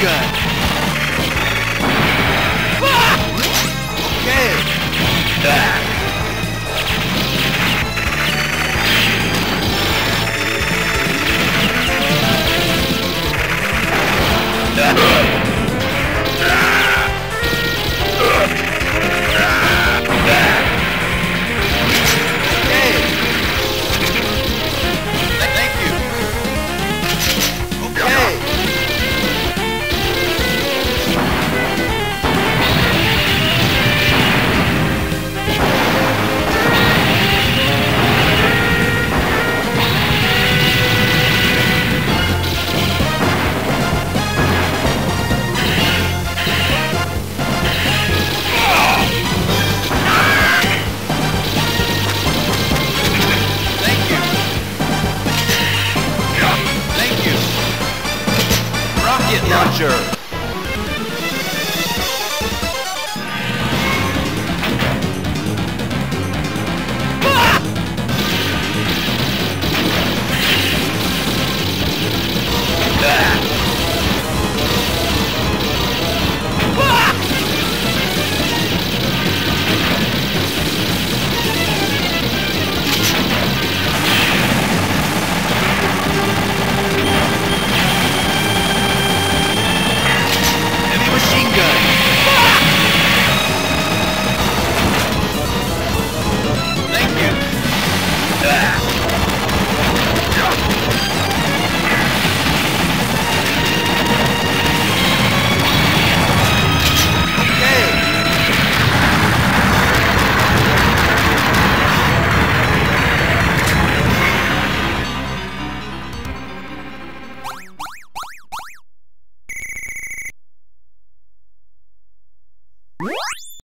gun. Ah! Okay. Ah! Launcher.